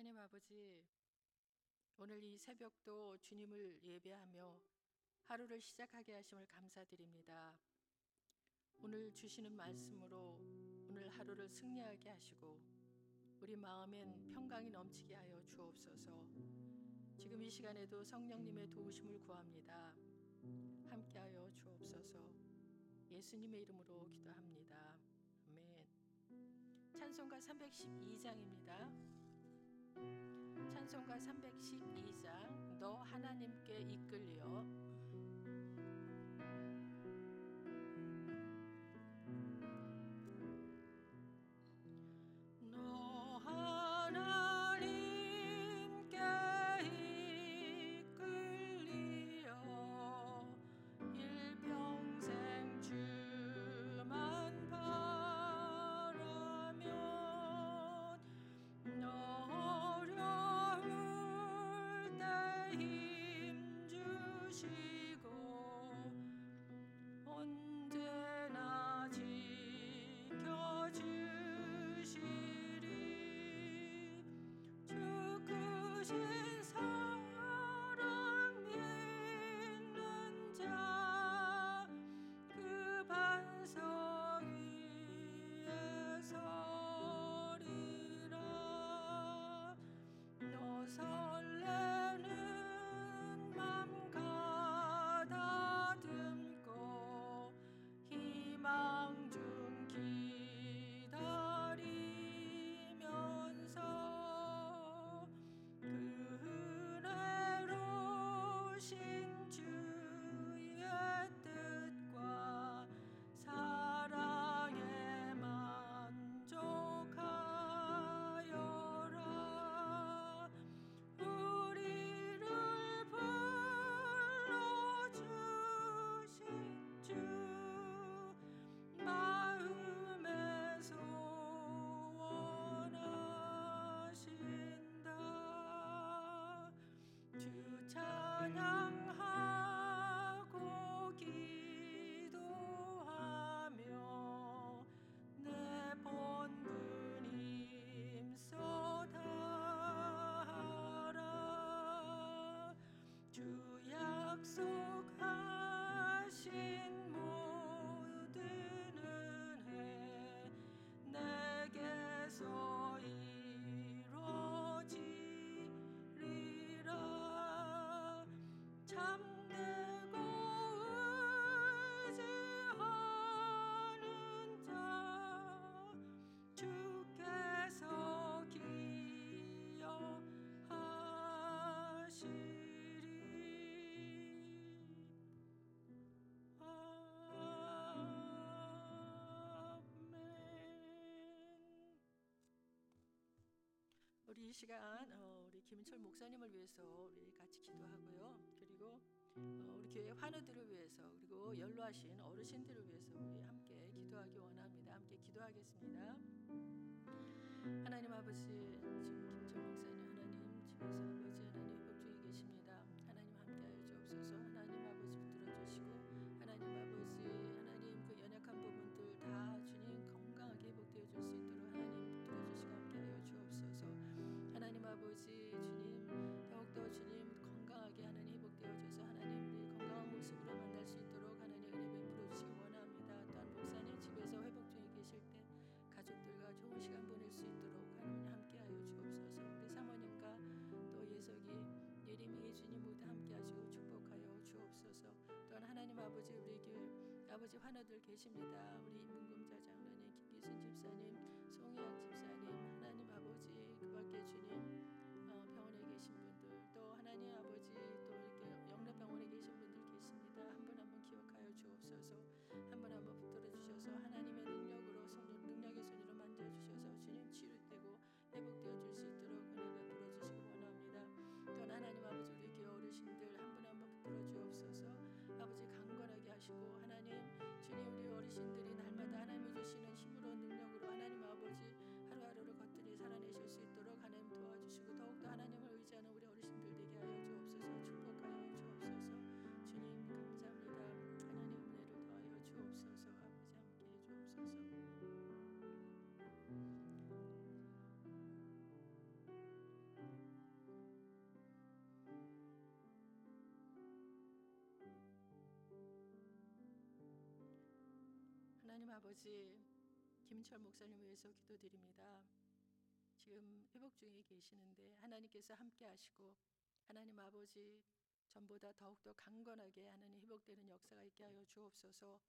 하나님 아버지, 오늘 이 새벽도 주님을 예배하며 하루를 시작하게 하심을 감사드립니다. 오늘 주시는 말씀으로 오늘 하루를 승리하게 하시고 우리 마음엔 평강이 넘치게 하여 주옵소서. 지금 이 시간에도 성령님의 도우심을 구합니다. 함께하여 주옵소서. 예수님의 이름으로 기도합니다. 아멘. 찬송가 312장입니다. 찬송가 312장 너 하나님께 이끌려. 우리 이 시간 어, 우리 김인철 목사님을 위해서 우리 같이 기도하고요. 그리고 어, 우리 교회 환우들을 위해서 그리고 연로하신 어르신들을 위해서 우리 함께 기도하기 원합니다. 함께 기도하겠습니다. 하나님 아버지 지금 김철 목사님 하나님 집에서 아버지 하나님 아버지 환우들 계십니다. 우리 문금자 장로님, 김기순 집사님, 송혜안 집사님. 하나님 아버지 김철 목사님 위해서 기도드립니다. 지금 회복 중에 계시는데 하나님께서 함께 하시고 하나님 아버지 전보다 더욱더 강건하게 하나님 회복되는 역사가 있게 하여 주옵소서.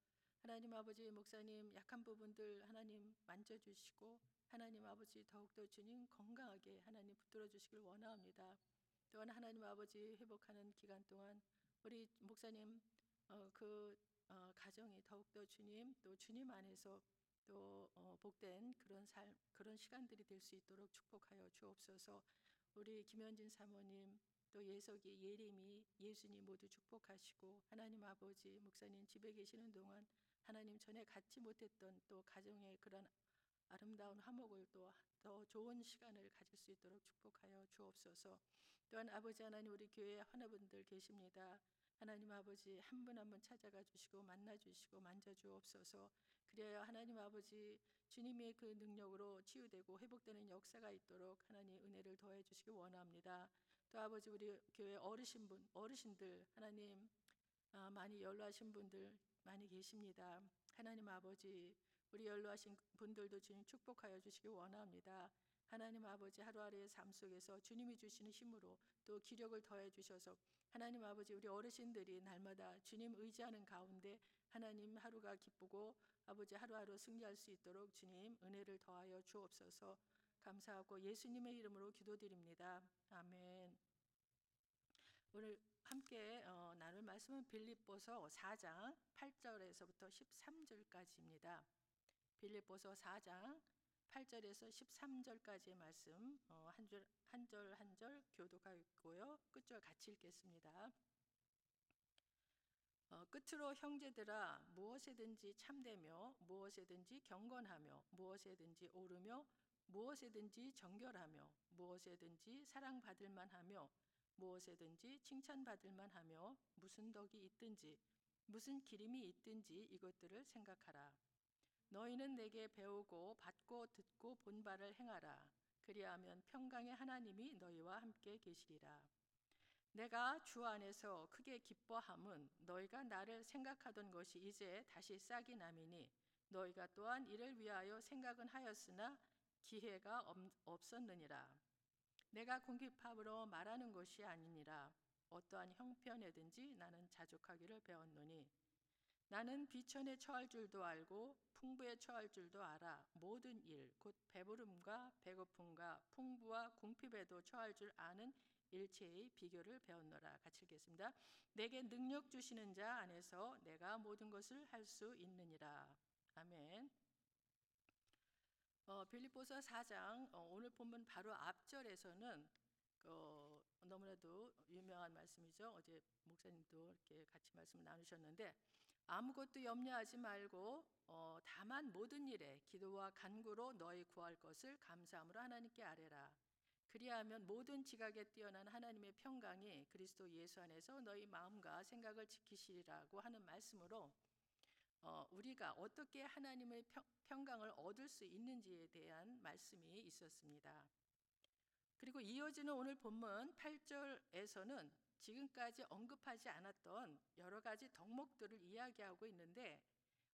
하나님 아버지 목사님 약한 부분들 하나님 만져주시고 하나님 아버지 더욱더 주님 건강하게 하나님 붙들어 주시길 원하옵니다. 또한 하나님 아버지 회복하는 기간 동안 우리 목사님 어, 그 어, 가정이 더욱더 주님 또 주님 안에서 또 어, 복된 그런 삶 그런 시간들이 될 수 있도록 축복하여 주옵소서. 우리 김현진 사모님 또 예석이 예림이 예수님 모두 축복하시고 하나님 아버지 목사님 집에 계시는 동안 하나님 전에 갖지 못했던 또 가정의 그런 아름다운 화목을 또 더 좋은 시간을 가질 수 있도록 축복하여 주옵소서. 또한 아버지 하나님 우리 교회 하나분들 계십니다. 하나님 아버지 한 분 한 분 찾아가 주시고 만나 주시고 만져 주옵소서. 그래야 하나님 아버지 주님의 그 능력으로 치유되고 회복되는 역사가 있도록 하나님 은혜를 더해 주시기 원합니다. 또 아버지 우리 교회 어르신분 어르신들 하나님 아, 많이 연로하신 분들 많이 계십니다. 하나님 아버지 우리 연로하신 분들도 주님 축복하여 주시기 원합니다. 하나님 아버지 하루하루의 삶 속에서 주님이 주시는 힘으로 또 기력을 더해 주셔서 하나님 아버지 우리 어르신들이 날마다 주님 의지하는 가운데 하나님 하루가 기쁘고 아버지 하루하루 승리할 수 있도록 주님 은혜를 더하여 주옵소서 감사하고 예수님의 이름으로 기도드립니다. 아멘. 오늘 함께 어, 나눌 말씀은 빌립보서 4장 8절에서부터 13절까지입니다. 빌립보서 4장 8절에서 13절까지의 말씀 어, 한절 한 절 한 절 교독하고요. 끝절 같이 읽겠습니다. 어, 끝으로 형제들아 무엇에든지 참되며 무엇에든지 경건하며 무엇에든지 오르며 무엇에든지 정결하며 무엇에든지 사랑받을 만하며 무엇에든지 칭찬받을 만하며 무슨 덕이 있든지 무슨 기림이 있든지 이것들을 생각하라. 너희는 내게 배우고 받고 듣고 본 바를 행하라. 그리하면 평강의 하나님이 너희와 함께 계시리라. 내가 주 안에서 크게 기뻐함은 너희가 나를 생각하던 것이 이제 다시 싹이 남이니 너희가 또한 이를 위하여 생각은 하였으나 기회가 없었느니라. 내가 궁핍함으로 말하는 것이 아니니라. 어떠한 형편에든지 나는 자족하기를 배웠노니 나는 비천에 처할 줄도 알고 풍부에 처할 줄도 알아 모든 일 곧 배부름과 배고픔과 풍부와 궁핍에도 처할 줄 아는 일체의 비교를 배웠노라 같이 읽겠습니다. 내게 능력 주시는 자 안에서 내가 모든 것을 할 수 있느니라. 아멘. 어, 빌립보서 4장 어, 오늘 본문 바로 앞절에서는 어, 너무나도 유명한 말씀이죠. 어제 목사님도 이렇게 같이 말씀 나누셨는데 아무것도 염려하지 말고 어, 다만 모든 일에 기도와 간구로 너희 구할 것을 감사함으로 하나님께 아뢰라. 그리하면 모든 지각에 뛰어난 하나님의 평강이 그리스도 예수 안에서 너희 마음과 생각을 지키시리라고 하는 말씀으로 어, 우리가 어떻게 하나님의 평, 강을 얻을 수 있는지에 대한 말씀이 있었습니다. 그리고 이어지는 오늘 본문 8절에서는 지금까지 언급하지 않았던 여러 가지 덕목들을 이야기하고 있는데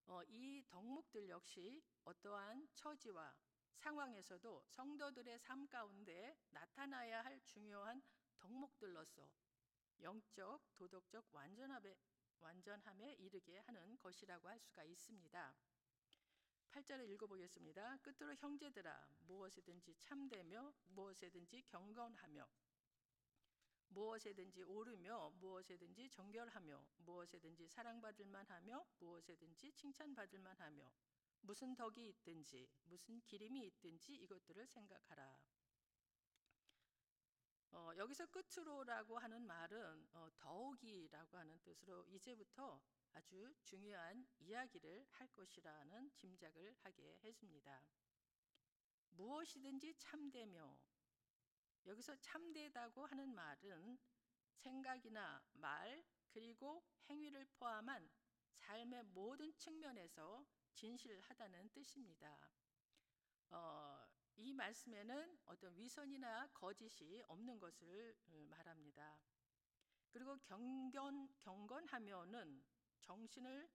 어, 이 덕목들 역시 어떠한 처지와 상황에서도 성도들의 삶 가운데 나타나야 할 중요한 덕목들로서 영적, 도덕적 완전함에, 완전함에 이르게 하는 것이라고 할 수가 있습니다. 8절을 읽어보겠습니다. 끝으로 형제들아 무엇이든지 참되며 무엇이든지 경건하며 무엇에든지 오르며 무엇에든지 정결하며 무엇에든지 사랑받을 만하며 무엇에든지 칭찬받을 만하며 무슨 덕이 있든지 무슨 기림이 있든지 이것들을 생각하라. 어, 여기서 끝으로라고 하는 말은 어, 더욱이라고 하는 뜻으로 이제부터 아주 중요한 이야기를 할 것이라는 짐작을 하게 해줍니다. 무엇이든지 참되며 여기서 참되다고 하는 말은 생각이나 말 그리고 행위를 포함한 삶의 모든 측면에서 진실하다는 뜻입니다. 어, 이 말씀에는 어떤 위선이나 거짓이 없는 것을 어, 말합니다. 그리고 경건 경건하면은 정신을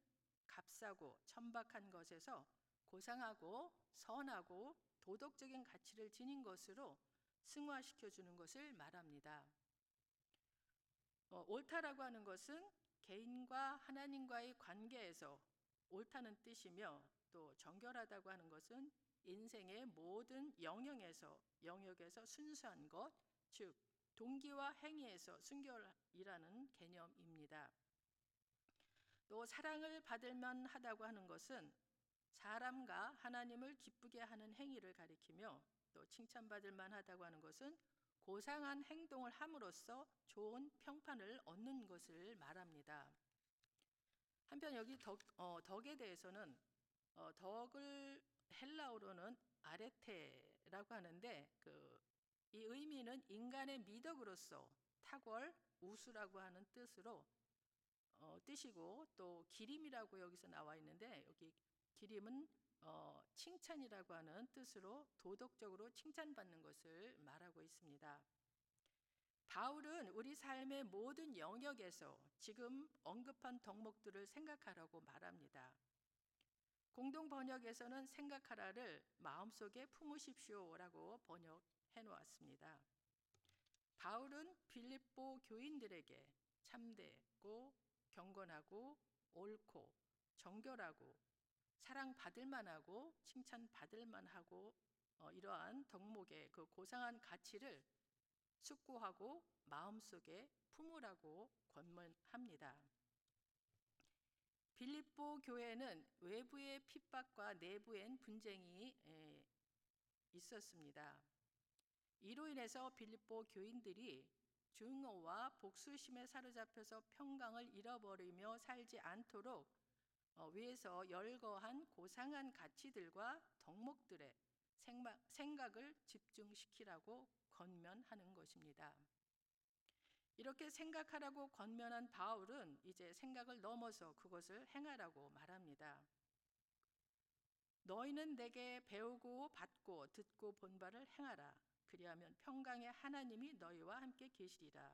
값싸고 천박한 것에서 고상하고 선하고 도덕적인 가치를 지닌 것으로 승화시켜 주는 것을 말합니다. 어, 옳다라고 하는 것은 개인과 하나님과의 관계에서 옳다는 뜻이며 또 정결하다고 하는 것은 인생의 모든 영역에서 영역에서 순수한 것, 즉 동기와 행위에서 순결이라는 개념입니다. 또 사랑을 받을 만하다고 하는 것은 사람과 하나님을 기쁘게 하는 행위를 가리키며 또 칭찬받을 만하다고 하는 것은 고상한 행동을 함으로써 좋은 평판을 얻는 것을 말합니다. 한편 여기 덕, 어, 덕에 대해서는 어, 덕을 헬라어로는 아레테라고 하는데 그, 이 의미는 인간의 미덕으로서 탁월, 우수라고 하는 뜻으로 어, 뜻이고 또 기림이라고 여기서 나와 있는데 여기 기림은 어, 칭찬이라고 하는 뜻으로 도덕적으로 칭찬받는 것을 말하고 있습니다. 바울은 우리 삶의 모든 영역에서 지금 언급한 덕목들을 생각하라고 말합니다. 공동 번역에서는 생각하라를 마음속에 품으십시오라고 번역해 놓았습니다. 바울은 빌립보 교인들에게 참되고 경건하고 옳고 정결하고 사랑받을 만하고 칭찬받을 만하고 어, 이러한 덕목의 그 고상한 가치를 숙고하고 마음속에 품으라고 권면합니다. 빌립보 교회는 외부의 핍박과 내부엔 분쟁이 에, 있었습니다. 이로 인해서 빌립보 교인들이 증오와 복수심에 사로잡혀서 평강을 잃어버리며 살지 않도록 어, 위에서 열거한 고상한 가치들과 덕목들의 생각을 집중시키라고 권면하는 것입니다. 이렇게 생각하라고 권면한 바울은 이제 생각을 넘어서 그것을 행하라고 말합니다. 너희는 내게 배우고 받고 듣고 본 바를 행하라. 그리하면 평강의 하나님이 너희와 함께 계시리라.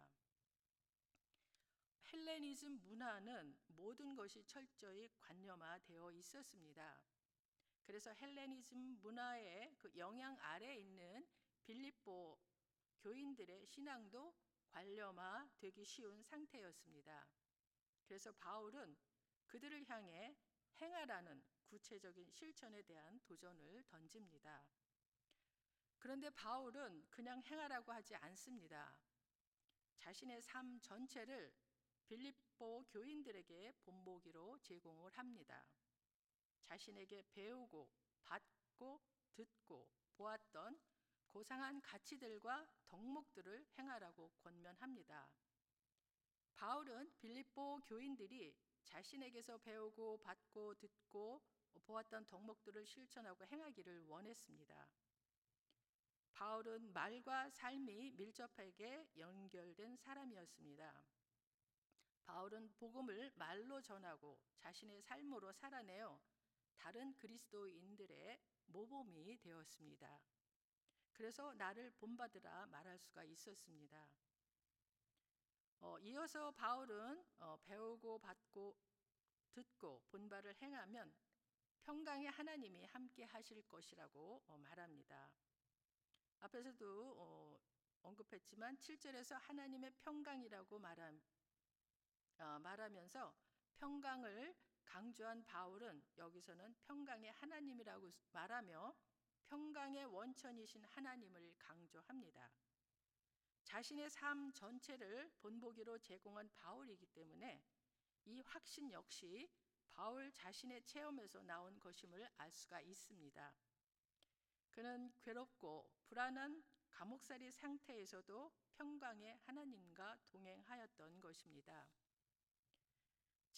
헬레니즘 문화는 모든 것이 철저히 관념화되어 있었습니다. 그래서 헬레니즘 문화의 그 영향 아래 있는 빌립보 교인들의 신앙도 관념화되기 쉬운 상태였습니다. 그래서 바울은 그들을 향해 행하라는 구체적인 실천에 대한 도전을 던집니다. 그런데 바울은 그냥 행하라고 하지 않습니다. 자신의 삶 전체를 빌립보 교인들에게 본보기로 제공을 합니다. 자신에게 배우고 받고 듣고 보았던 고상한 가치들과 덕목들을 행하라고 권면합니다. 바울은 빌립보 교인들이 자신에게서 배우고 받고 듣고 보았던 덕목들을 실천하고 행하기를 원했습니다. 바울은 말과 삶이 밀접하게 연결된 사람이었습니다. 바울은 복음을 말로 전하고 자신의 삶으로 살아내어 다른 그리스도인들의 모범이 되었습니다. 그래서 나를 본받으라 말할 수가 있었습니다. 어, 이어서 바울은 어, 배우고 받고 듣고 본바를 행하면 평강의 하나님이 함께 하실 것이라고 어, 말합니다. 앞에서도 어, 언급했지만 7절에서 하나님의 평강이라고 어, 말하면서 평강을 강조한 바울은 여기서는 평강의 하나님이라고 말하며 평강의 원천이신 하나님을 강조합니다. 자신의 삶 전체를 본보기로 제공한 바울이기 때문에 이 확신 역시 바울 자신의 체험에서 나온 것임을 알 수가 있습니다. 그는 괴롭고 불안한 감옥살이 상태에서도 평강의 하나님과 동행하였던 것입니다.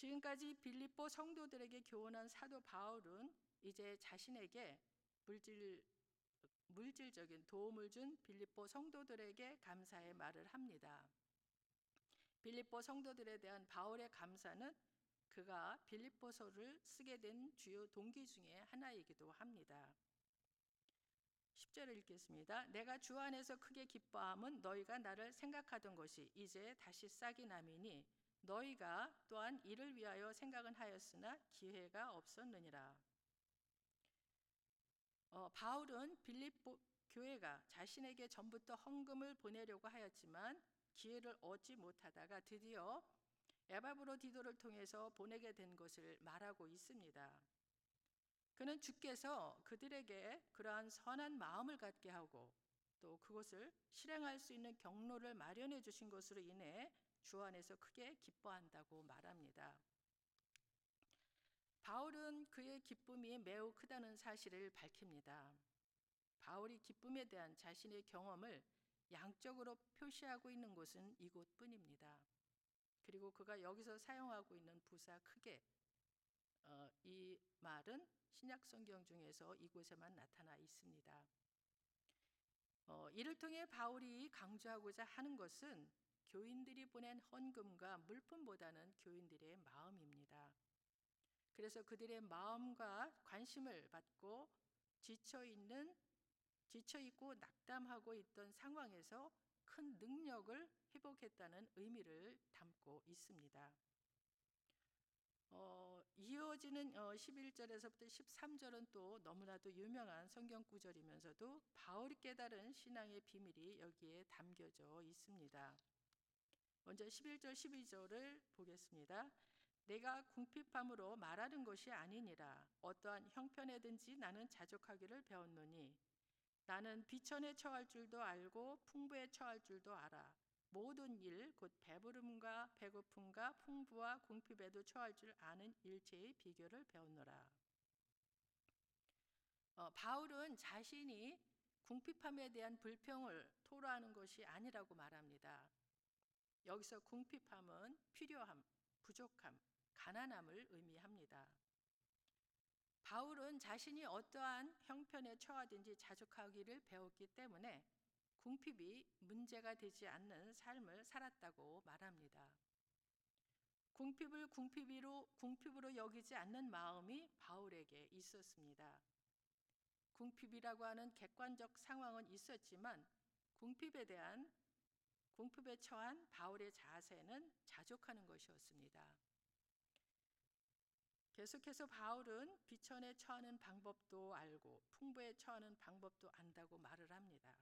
지금까지 빌립보 성도들에게 교훈한 사도 바울은 이제 자신에게 물질 물질적인 도움을 준 빌립보 성도들에게 감사의 말을 합니다. 빌립보 성도들에 대한 바울의 감사는 그가 빌립보서를 쓰게 된 주요 동기 중에 하나이기도 합니다. 10절을 읽겠습니다. 내가 주 안에서 크게 기뻐함은 너희가 나를 생각하던 것이 이제 다시 싹이 남이니 너희가 또한 이를 위하여 생각은 하였으나 기회가 없었느니라. 어, 바울은 빌립보 교회가 자신에게 전부터 헌금을 보내려고 하였지만 기회를 얻지 못하다가 드디어 에바브로 디도를 통해서 보내게 된 것을 말하고 있습니다. 그는 주께서 그들에게 그러한 선한 마음을 갖게 하고 또 그것을 실행할 수 있는 경로를 마련해 주신 것으로 인해 주 안에서 크게 기뻐한다고 말합니다. 바울은 그의 기쁨이 매우 크다는 사실을 밝힙니다. 바울이 기쁨에 대한 자신의 경험을 양적으로 표시하고 있는 곳은 이곳뿐입니다. 그리고 그가 여기서 사용하고 있는 부사 크게 어, 이 말은 신약 성경 중에서 이곳에만 나타나 있습니다. 어, 이를 통해 바울이 강조하고자 하는 것은 교인들이 보낸 헌금과 물품보다는 교인들의 마음입니다. 그래서 그들의 마음과 관심을 받고 지쳐 있는 지쳐 있고 낙담하고 있던 상황에서 큰 능력을 회복했다는 의미를 담고 있습니다. 어, 이어지는 어, 11절에서부터 13절은 또 너무나도 유명한 성경 구절이면서도 바울이 깨달은 신앙의 비밀이 여기에 담겨져 있습니다. 먼저 11절 12절을 보겠습니다. 내가 궁핍함으로 말하는 것이 아니니라 어떠한 형편에든지 나는 자족하기를 배웠노니 나는 비천에 처할 줄도 알고 풍부에 처할 줄도 알아 모든 일 곧 배부름과 배고픔과 풍부와 궁핍에도 처할 줄 아는 일체의 비결을 배웠노라. 어, 바울은 자신이 궁핍함에 대한 불평을 토로하는 것이 아니라고 말합니다. 여기서 궁핍함은 필요함, 부족함, 가난함을 의미합니다. 바울은 자신이 어떠한 형편에 처하든지 자족하기를 배웠기 때문에 궁핍이 문제가 되지 않는 삶을 살았다고 말합니다. 궁핍을 궁핍으로, 궁핍으로 여기지 않는 마음이 바울에게 있었습니다. 궁핍이라고 하는 객관적 상황은 있었지만 궁핍에 대한 궁핍에 처한 바울의 자세는 자족하는 것이었습니다. 계속해서 바울은 비천에 처하는 방법도 알고 풍부에 처하는 방법도 안다고 말을 합니다.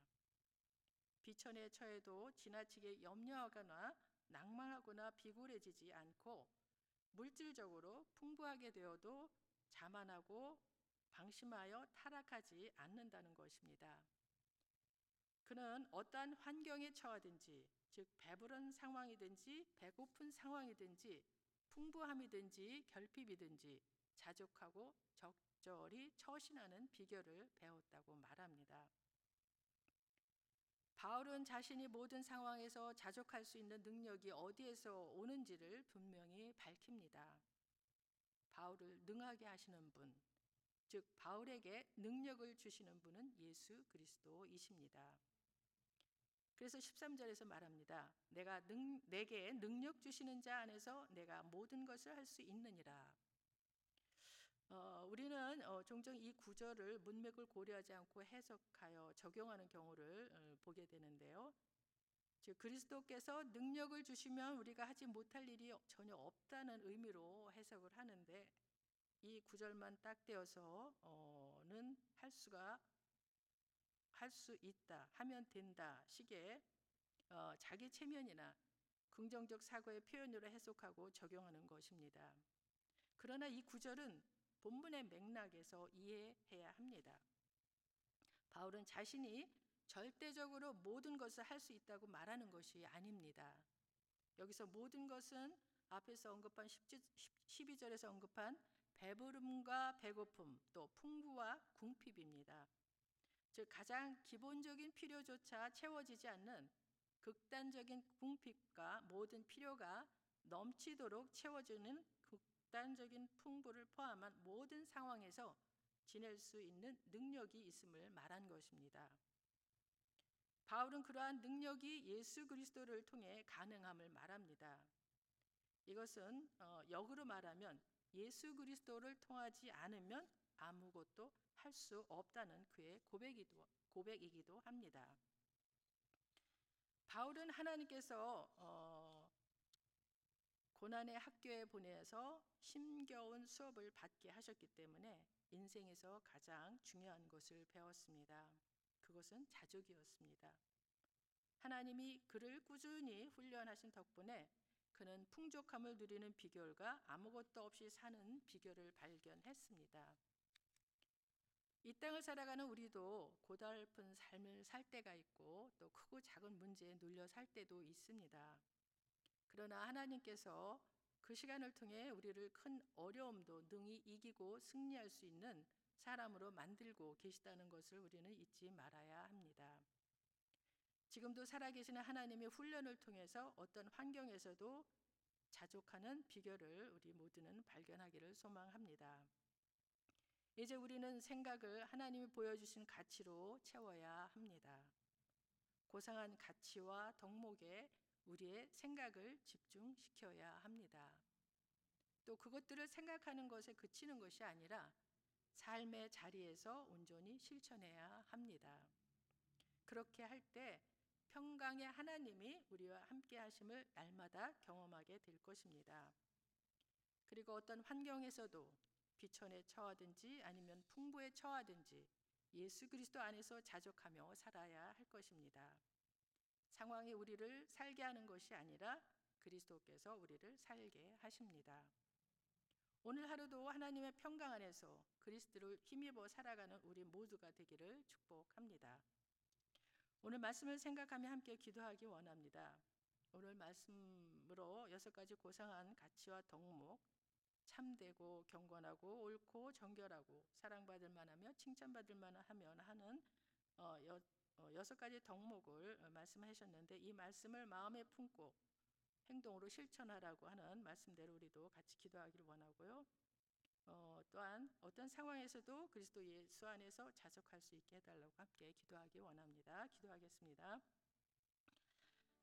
비천에 처해도 지나치게 염려하거나 낭망하거나 비굴해지지 않고 물질적으로 풍부하게 되어도 자만하고 방심하여 타락하지 않는다는 것입니다. 그는 어떠한 환경에 처하든지 즉 배부른 상황이든지 배고픈 상황이든지 풍부함이든지 결핍이든지 자족하고 적절히 처신하는 비결을 배웠다고 말합니다. 바울은 자신이 모든 상황에서 자족할 수 있는 능력이 어디에서 오는지를 분명히 밝힙니다. 바울을 능하게 하시는 분, 즉 바울에게 능력을 주시는 분은 예수 그리스도이십니다. 그래서 13절에서 말합니다. 내가 능, 내게 능력 주시는 자 안에서 내가 모든 것을 할 수 있느니라. 어, 우리는 어, 종종 이 구절을 문맥을 고려하지 않고 해석하여 적용하는 경우를 어, 보게 되는데요. 즉 그리스도께서 능력을 주시면 우리가 하지 못할 일이 전혀 없다는 의미로 해석을 하는데 이 구절만 딱 떼어서는 할 수가 할 수 있다 하면 된다 식의 어, 자기 체면이나 긍정적 사고의 표현으로 해석하고 적용하는 것입니다. 그러나 이 구절은 본문의 맥락에서 이해해야 합니다. 바울은 자신이 절대적으로 모든 것을 할 수 있다고 말하는 것이 아닙니다. 여기서 모든 것은 앞에서 언급한 12절에서 언급한 배부름과 배고픔 또 풍부와 궁핍입니다. 즉 가장 기본적인 필요조차 채워지지 않는 극단적인 궁핍과 모든 필요가 넘치도록 채워주는 극단적인 풍부를 포함한 모든 상황에서 지낼 수 있는 능력이 있음을 말한 것입니다. 바울은 그러한 능력이 예수 그리스도를 통해 가능함을 말합니다. 이것은 어, 역으로 말하면 예수 그리스도를 통하지 않으면 아무것도 할 수 없다는 그의 고백이기도, 고백이기도 합니다. 바울은 하나님께서 어, 고난의 학교에 보내서 힘겨운 수업을 받게 하셨기 때문에 인생에서 가장 중요한 것을 배웠습니다. 그것은 자족이었습니다. 하나님이 그를 꾸준히 훈련하신 덕분에 그는 풍족함을 누리는 비결과 아무것도 없이 사는 비결을 발견했습니다. 이 땅을 살아가는 우리도 고달픈 삶을 살 때가 있고 또 크고 작은 문제에 눌려 살 때도 있습니다. 그러나 하나님께서 그 시간을 통해 우리를 큰 어려움도 능히 이기고 승리할 수 있는 사람으로 만들고 계시다는 것을 우리는 잊지 말아야 합니다. 지금도 살아계시는 하나님의 훈련을 통해서 어떤 환경에서도 자족하는 비결을 우리 모두는 발견하기를 소망합니다. 이제 우리는 생각을 하나님이 보여주신 가치로 채워야 합니다. 고상한 가치와 덕목에 우리의 생각을 집중시켜야 합니다. 또 그것들을 생각하는 것에 그치는 것이 아니라 삶의 자리에서 온전히 실천해야 합니다. 그렇게 할 때 평강의 하나님이 우리와 함께 하심을 날마다 경험하게 될 것입니다. 그리고 어떤 환경에서도 비천에 처하든지 아니면 풍부에 처하든지 예수 그리스도 안에서 자족하며 살아야 할 것입니다. 상황이 우리를 살게 하는 것이 아니라 그리스도께서 우리를 살게 하십니다. 오늘 하루도 하나님의 평강 안에서 그리스도를 힘입어 살아가는 우리 모두가 되기를 축복합니다. 오늘 말씀을 생각하며 함께 기도하기 원합니다. 오늘 말씀으로 여섯 가지 고상한 가치와 덕목, 참되고 경건하고 옳고 정결하고 사랑받을 만하며 칭찬받을 만하면 하는 어, 여, 어, 여섯 가지 덕목을 말씀하셨는데 이 말씀을 마음에 품고 행동으로 실천하라고 하는 말씀대로 우리도 같이 기도하기를 원하고요. 어, 또한 어떤 상황에서도 그리스도 예수 안에서 자족할 수 있게 해달라고 함께 기도하기 원합니다. 기도하겠습니다.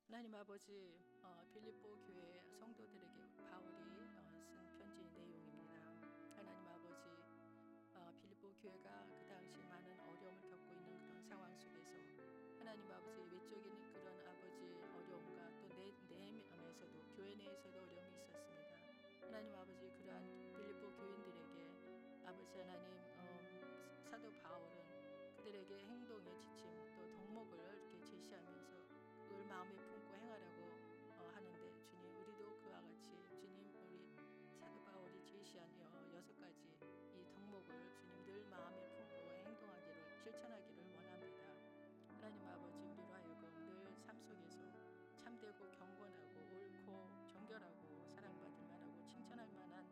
하나님 아버지 어, 빌립보 교회 성도들에게 바울이 하나님 아버지 외적인 그런 아버지 어려움과 또 내 내면에서도 교회 내에서도 어려움이 있었습니다. 하나님 아버지 그러한 빌립보 교인들에게 아버지 하나님 어, 사도 바울은 그들에게 행동의 지침 또 덕목을 이렇게 제시하면서 그걸 마음에 품 참되고 경건하고 옳고 정결하고 사랑받을 만하고 칭찬할 만한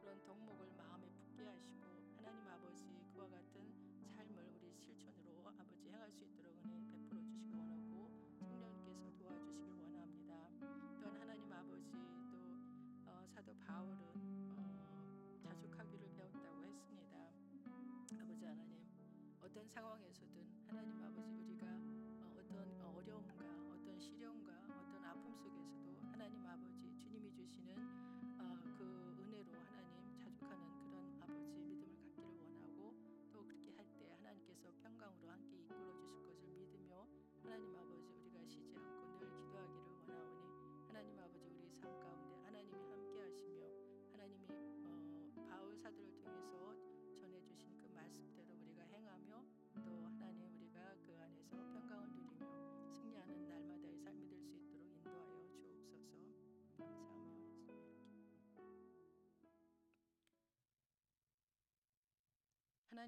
그런 덕목을 마음에 품게 하시고 하나님 아버지 그와 같은 삶을 우리 실천으로 아버지 행할 수 있도록 은혜 베풀어 주시기 원하고 성령님께서 도와주시길 원합니다. 또한 하나님 아버지 또 어, 사도 바울은 어, 자족하기를 배웠다고 했습니다. 아버지 하나님 어떤 상황에서든 하나님 아버지 우리가 어, 어떤 어려움과 어떤 시련과 속에서도 하나님 아버지 주님이 주시는 어, 그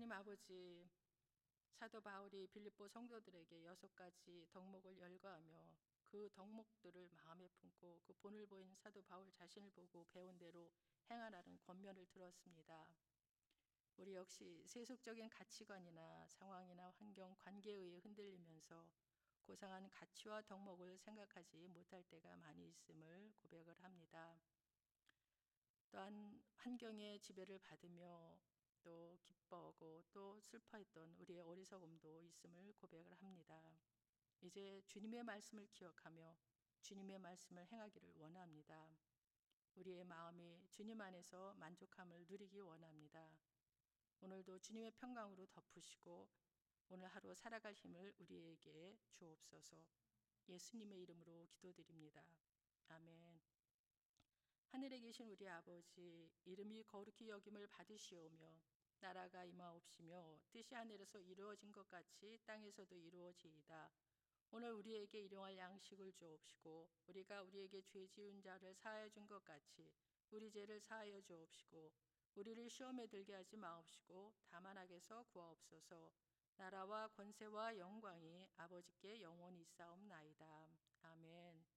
하나님 아버지 사도 바울이 빌립보 성도들에게 여섯 가지 덕목을 열거하며 그 덕목들을 마음에 품고 그 본을 보인 사도 바울 자신을 보고 배운 대로 행하라는 권면을 들었습니다. 우리 역시 세속적인 가치관이나 상황이나 환경, 관계에 의해 흔들리면서 고상한 가치와 덕목을 생각하지 못할 때가 많이 있음을 고백을 합니다. 또한 환경의 지배를 받으며 또 기뻐하고 또 슬퍼했던 우리의 어리석음도 있음을 고백을 합니다. 이제 주님의 말씀을 기억하며 주님의 말씀을 행하기를 원합니다. 우리의 마음이 주님 안에서 만족함을 누리기 원합니다. 오늘도 주님의 평강으로 덮으시고 오늘 하루 살아갈 힘을 우리에게 주옵소서. 예수님의 이름으로 기도드립니다. 아멘. 하늘에 계신 우리 아버지 이름이 거룩히 여김을 받으시오며 나라가 임하옵시며 뜻이 하늘에서 이루어진 것 같이 땅에서도 이루어지이다. 오늘 우리에게 일용할 양식을 주옵시고 우리가 우리에게 죄 지은 자를 사하여 준 것 같이 우리 죄를 사하여 주옵시고 우리를 시험에 들게 하지 마옵시고 다만 악에서 구하옵소서. 나라와 권세와 영광이 아버지께 영원히 있사옵나이다. 아멘.